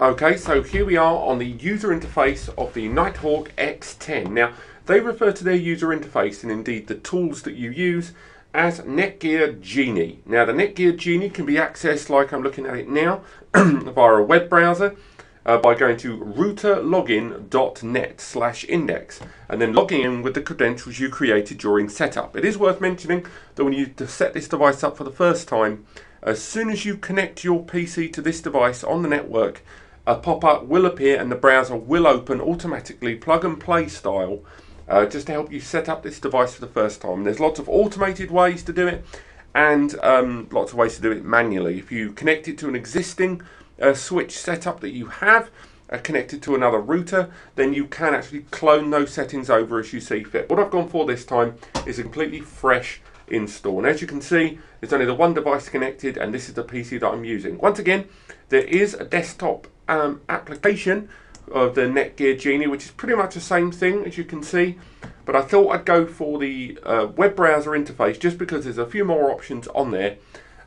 Okay, so here we are on the user interface of the Nighthawk X10. Now, they refer to their user interface and indeed the tools that you use as Netgear Genie. Now, the Netgear Genie can be accessed like I'm looking at it now via a web browser uh, by going to routerlogin.net slash index and then logging in with the credentials you created during setup. It is worth mentioning that when you set this device up for the first time, as soon as you connect your PC to this device on the network, a pop-up will appear and the browser will open automatically plug and play style uh, just to help you set up this device for the first time. There's lots of automated ways to do it and um, lots of ways to do it manually. If you connect it to an existing uh, switch setup that you have uh, connected to another router, then you can actually clone those settings over as you see fit. What I've gone for this time is a completely fresh install. And as you can see, there's only the one device connected and this is the PC that I'm using. Once again, there is a desktop um, application of the Netgear Genie, which is pretty much the same thing as you can see. But I thought I'd go for the uh, web browser interface just because there's a few more options on there.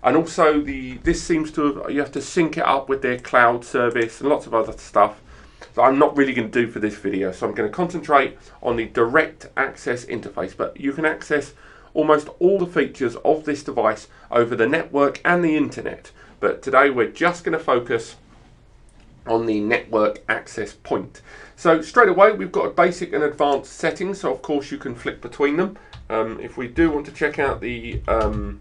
And also the this seems to have, you have to sync it up with their cloud service and lots of other stuff that I'm not really going to do for this video. So I'm going to concentrate on the direct access interface. But you can access almost all the features of this device over the network and the internet. But today we're just going to focus on the network access point. So straight away we've got a basic and advanced settings so of course you can flick between them. Um, if we do want to check out the um,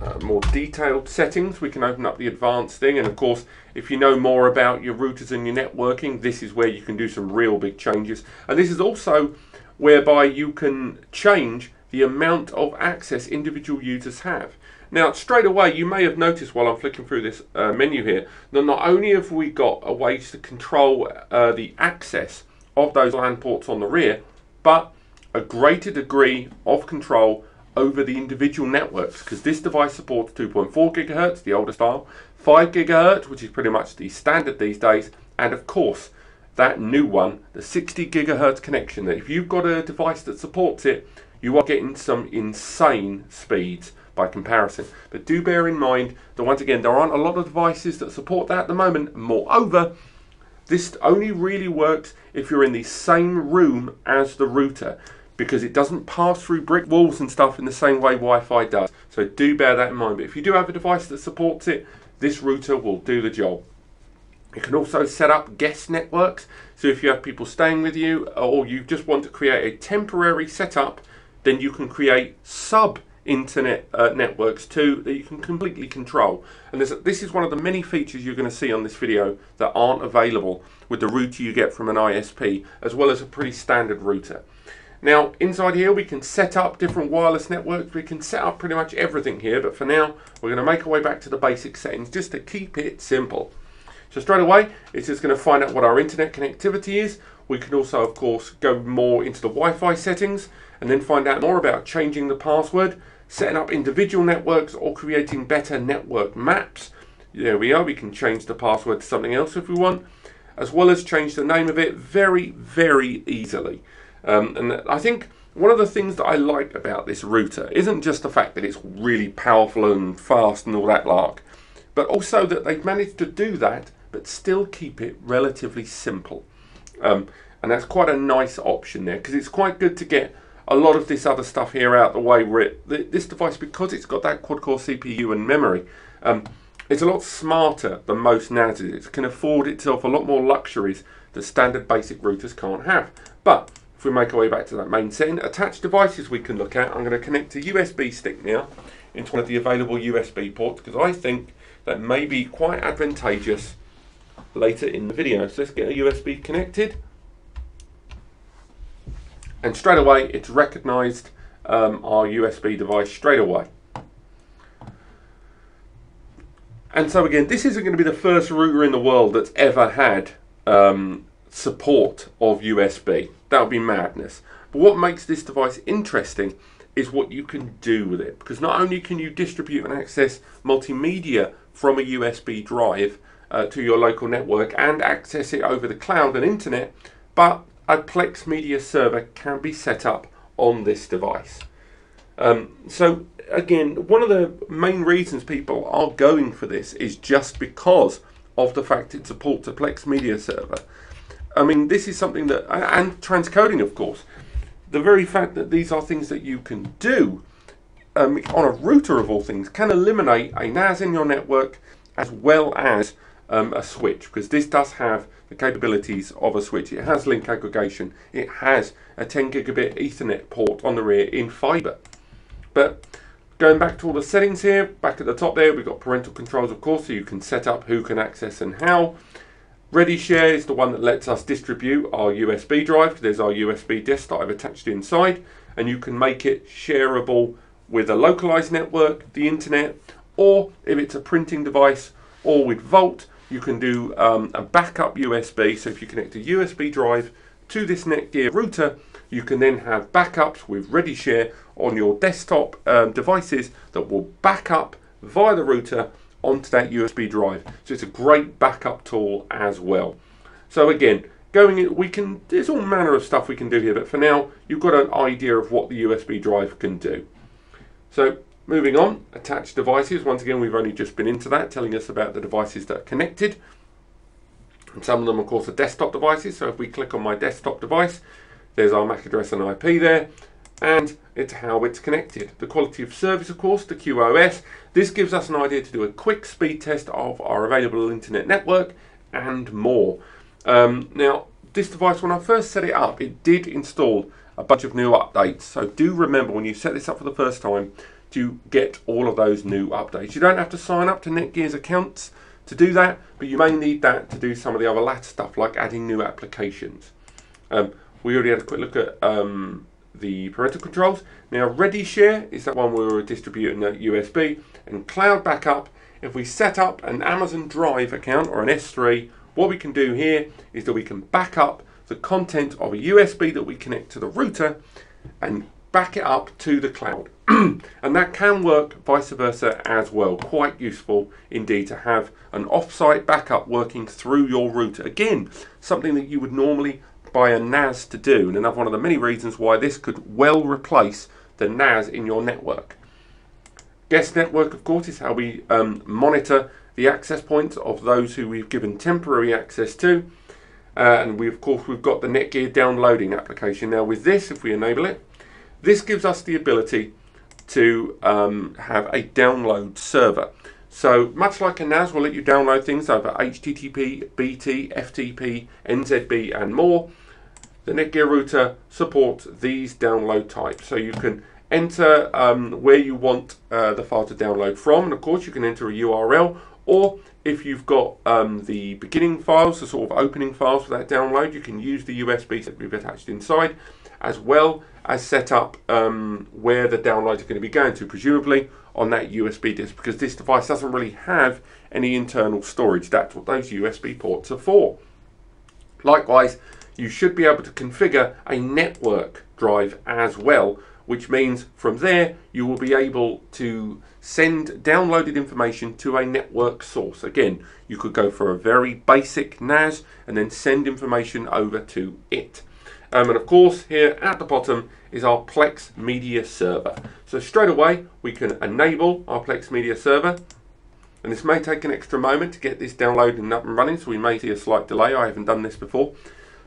uh, more detailed settings we can open up the advanced thing and of course if you know more about your routers and your networking this is where you can do some real big changes and this is also whereby you can change the amount of access individual users have. Now, straight away, you may have noticed while I'm flicking through this uh, menu here that not only have we got a way to control uh, the access of those LAN ports on the rear, but a greater degree of control over the individual networks because this device supports 2.4 gigahertz, the older style, 5 gigahertz, which is pretty much the standard these days, and of course, that new one, the 60 gigahertz connection. That if you've got a device that supports it, you are getting some insane speeds by comparison. But do bear in mind that once again, there aren't a lot of devices that support that at the moment. Moreover, this only really works if you're in the same room as the router because it doesn't pass through brick walls and stuff in the same way Wi-Fi does. So do bear that in mind. But if you do have a device that supports it, this router will do the job. You can also set up guest networks. So if you have people staying with you or you just want to create a temporary setup then you can create sub internet uh, networks too that you can completely control. And this is one of the many features you're going to see on this video that aren't available with the router you get from an ISP, as well as a pretty standard router. Now, inside here, we can set up different wireless networks. We can set up pretty much everything here, but for now, we're going to make our way back to the basic settings just to keep it simple. So straight away, it's just going to find out what our internet connectivity is. We can also, of course, go more into the Wi-Fi settings and then find out more about changing the password, setting up individual networks or creating better network maps. There we are, we can change the password to something else if we want, as well as change the name of it very, very easily. Um, and I think one of the things that I like about this router isn't just the fact that it's really powerful and fast and all that lark, but also that they've managed to do that but still keep it relatively simple. Um, and that's quite a nice option there because it's quite good to get a lot of this other stuff here out the way where it, this device, because it's got that quad-core CPU and memory, um, it's a lot smarter than most NASes. It can afford itself a lot more luxuries that standard basic routers can't have. But if we make our way back to that main setting, attached devices we can look at. I'm going to connect a USB stick now into one of the available USB ports because I think that may be quite advantageous later in the video. So let's get a USB connected and straight away it's recognized um, our USB device straight away. And so again, this isn't going to be the first router in the world that's ever had um, support of USB. That would be madness. But what makes this device interesting is what you can do with it. Because not only can you distribute and access multimedia from a USB drive uh, to your local network and access it over the cloud and internet, but a Plex Media server can be set up on this device. Um, so again, one of the main reasons people are going for this is just because of the fact it supports a Plex media server. I mean, this is something that, and transcoding, of course. The very fact that these are things that you can do um, on a router of all things can eliminate a NAS in your network as well as um, a switch because this does have the capabilities of a switch. It has link aggregation. It has a 10 gigabit Ethernet port on the rear in fiber. But going back to all the settings here, back at the top there, we've got parental controls, of course, so you can set up who can access and how. ReadyShare is the one that lets us distribute our USB drive. There's our USB disk that I've attached inside, and you can make it shareable with a localized network, the internet, or if it's a printing device, or with Vault, you can do um, a backup USB. So if you connect a USB drive to this Netgear router, you can then have backups with ReadyShare on your desktop um, devices that will back up via the router onto that USB drive. So it's a great backup tool as well. So again, going in, we can, there's all manner of stuff we can do here, but for now, you've got an idea of what the USB drive can do. So moving on, attached devices. Once again, we've only just been into that, telling us about the devices that are connected. And some of them, of course, are desktop devices. So if we click on my desktop device, there's our MAC address and IP there and it's how it's connected. The quality of service, of course, the QoS. This gives us an idea to do a quick speed test of our available internet network and more. Um, now, this device, when I first set it up, it did install a bunch of new updates. So do remember when you set this up for the first time to get all of those new updates. You don't have to sign up to Netgear's accounts to do that, but you may need that to do some of the other latter stuff like adding new applications. Um, we already had a quick look at um, the parental controls. Now ReadyShare is that one where we're distributing a USB and cloud backup. If we set up an Amazon Drive account or an S3, what we can do here is that we can back up the content of a USB that we connect to the router and back it up to the cloud. and that can work vice versa as well. Quite useful indeed to have an off-site backup working through your router. Again, something that you would normally buy a NAS to do, and another one of the many reasons why this could well replace the NAS in your network. Guest network, of course, is how we um, monitor the access points of those who we've given temporary access to. Uh, and we, of course, we've got the Netgear downloading application. Now, with this, if we enable it, this gives us the ability to um, have a download server. So much like a NAS will let you download things over HTTP, BT, FTP, NZB and more, the Netgear router supports these download types. So you can enter um, where you want uh, the file to download from. And of course you can enter a URL or if you've got um, the beginning files, the sort of opening files for that download, you can use the USB that we've attached inside as well as set up um, where the downloads are going to be going to, presumably on that USB disk, because this device doesn't really have any internal storage. That's what those USB ports are for. Likewise, you should be able to configure a network drive as well, which means from there you will be able to send downloaded information to a network source. Again, you could go for a very basic NAS and then send information over to it. Um, and of course, here at the bottom is our Plex Media Server. So straight away, we can enable our Plex Media Server. And this may take an extra moment to get this downloaded and up and running, so we may see a slight delay. I haven't done this before.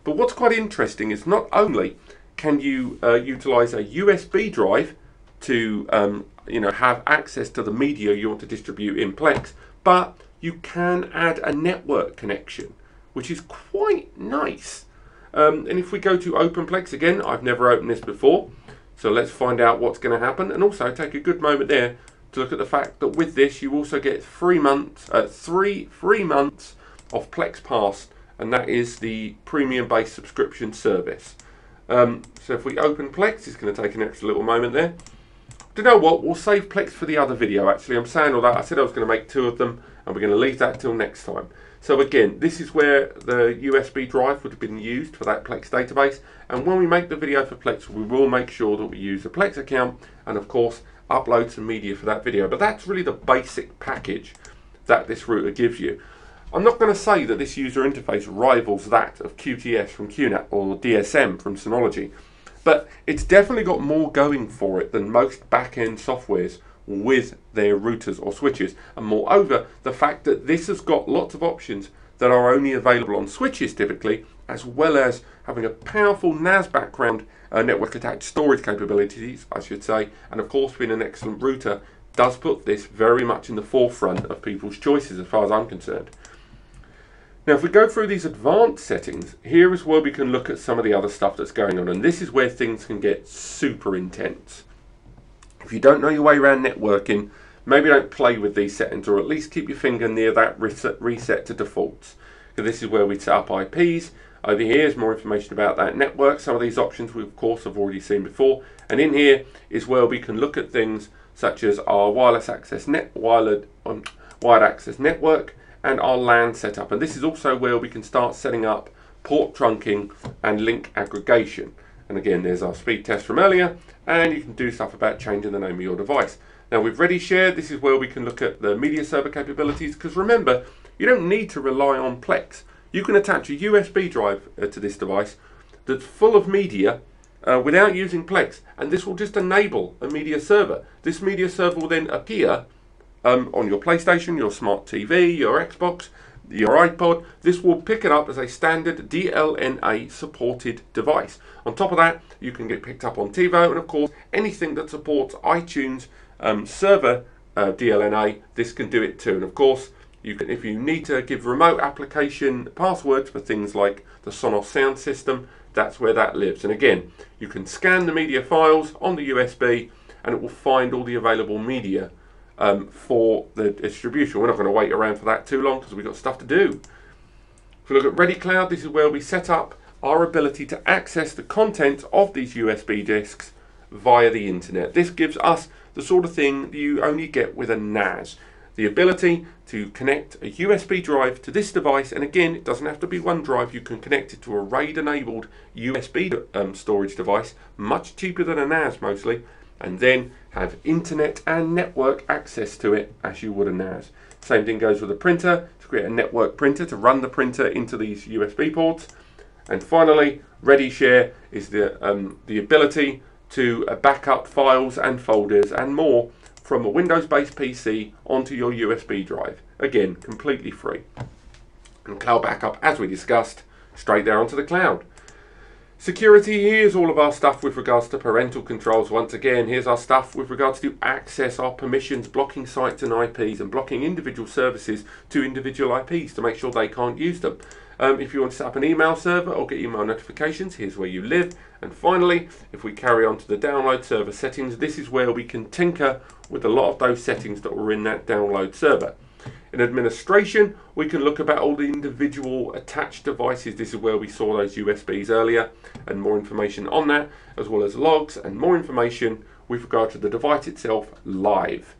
But what's quite interesting is not only can you uh, utilize a USB drive to um, you know have access to the media you want to distribute in Plex, but you can add a network connection, which is quite nice. Um, and if we go to OpenPlex again, I've never opened this before, so let's find out what's going to happen. And also take a good moment there to look at the fact that with this you also get three months, uh, three free months of Plex Pass and that is the premium based subscription service. Um, so if we open Plex, it's going to take an extra little moment there. You know what? We'll save Plex for the other video actually. I'm saying all that. I said I was going to make two of them and we're going to leave that till next time. So again, this is where the USB drive would have been used for that Plex database. And when we make the video for Plex, we will make sure that we use the Plex account and of course upload some media for that video. But that's really the basic package that this router gives you. I'm not going to say that this user interface rivals that of QTS from QNAP or DSM from Synology, but it's definitely got more going for it than most back-end softwares with their routers or switches. And moreover, the fact that this has got lots of options that are only available on switches typically, as well as having a powerful NAS background, uh, network attached storage capabilities, I should say, and of course being an excellent router, does put this very much in the forefront of people's choices as far as I'm concerned. Now, if we go through these advanced settings, here is where we can look at some of the other stuff that's going on, and this is where things can get super intense. If you don't know your way around networking, maybe don't play with these settings, or at least keep your finger near that reset, reset to defaults. So this is where we set up IPs. Over here is more information about that network. Some of these options we of course have already seen before. And in here is where we can look at things such as our wireless access net, wired, um, wired access network, and our LAN setup. And this is also where we can start setting up port trunking and link aggregation. And again, there's our speed test from earlier, and you can do stuff about changing the name of your device. Now with Ready Share, this is where we can look at the media server capabilities, because remember, you don't need to rely on Plex. You can attach a USB drive uh, to this device that's full of media uh, without using Plex, and this will just enable a media server. This media server will then appear um, on your PlayStation, your smart TV, your Xbox, your iPod. This will pick it up as a standard DLNA supported device. On top of that, you can get picked up on TiVo, and of course, anything that supports iTunes um, server uh, DLNA, this can do it too. And of course, you can, if you need to give remote application passwords for things like the Sonos sound system, that's where that lives. And again, you can scan the media files on the USB and it will find all the available media um, for the distribution. We're not going to wait around for that too long because we've got stuff to do. If we look at Ready Cloud, this is where we set up our ability to access the content of these USB disks via the internet. This gives us the sort of thing you only get with a NAS. The ability to connect a USB drive to this device, and again, it doesn't have to be one drive, you can connect it to a RAID enabled USB um, storage device, much cheaper than a NAS mostly, and then have internet and network access to it as you would a NAS. Same thing goes with a printer, to create a network printer to run the printer into these USB ports. And finally, ReadyShare is the, um, the ability to uh, back up files and folders and more from a Windows-based PC onto your USB drive. Again, completely free. And cloud backup, as we discussed, straight there onto the cloud. Security, here's all of our stuff with regards to parental controls. Once again, here's our stuff with regards to access, our permissions, blocking sites and IPs, and blocking individual services to individual IPs to make sure they can't use them. Um, if you want to set up an email server or get email notifications, here's where you live. And finally, if we carry on to the download server settings, this is where we can tinker with a lot of those settings that were in that download server. In administration, we can look about all the individual attached devices. This is where we saw those USBs earlier and more information on that, as well as logs and more information with regard to the device itself live.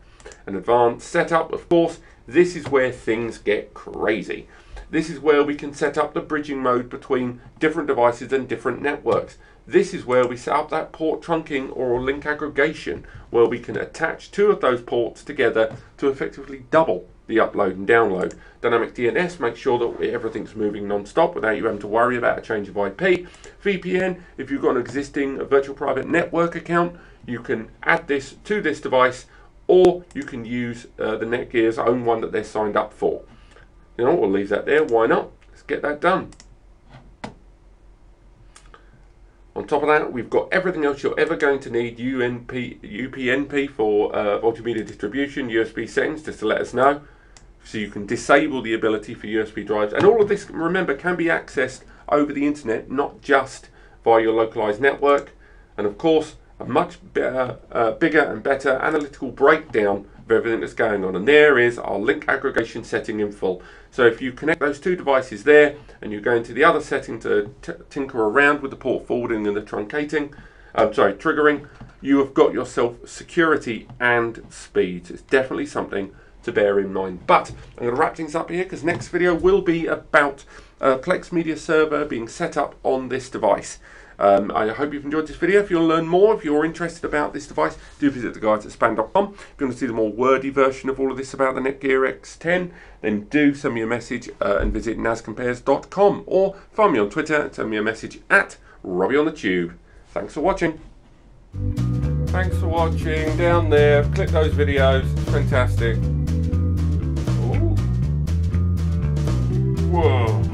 An advanced setup, of course, this is where things get crazy. This is where we can set up the bridging mode between different devices and different networks. This is where we set up that port trunking or link aggregation, where we can attach two of those ports together to effectively double the upload and download. Dynamic DNS makes sure that everything's moving non-stop without you having to worry about a change of IP. VPN, if you've got an existing virtual private network account, you can add this to this device or you can use uh, the Netgear's own one that they're signed up for. You know, we'll leave that there. Why not? Let's get that done. On top of that, we've got everything else you're ever going to need, UNP, UPnP for uh, multimedia distribution, USB settings, just to let us know so you can disable the ability for USB drives. And all of this, remember, can be accessed over the internet, not just via your localized network. And of course, a much better, uh, bigger and better analytical breakdown of everything that's going on. And there is our link aggregation setting in full. So if you connect those two devices there and you go into the other setting to tinker around with the port forwarding and the truncating, I'm um, sorry, triggering, you have got yourself security and speed. It's definitely something to bear in mind. But I'm going to wrap things up here because next video will be about a Plex Media Server being set up on this device. Um, I hope you've enjoyed this video. If you want to learn more, if you're interested about this device, do visit the guides at span.com. If you want to see the more wordy version of all of this about the Netgear X10, then do send me a message uh, and visit nascompares.com or find me on Twitter and send me a message at Robbie on the Tube. Thanks for watching. Thanks for watching. Down there, click those videos. It's fantastic. Whoa.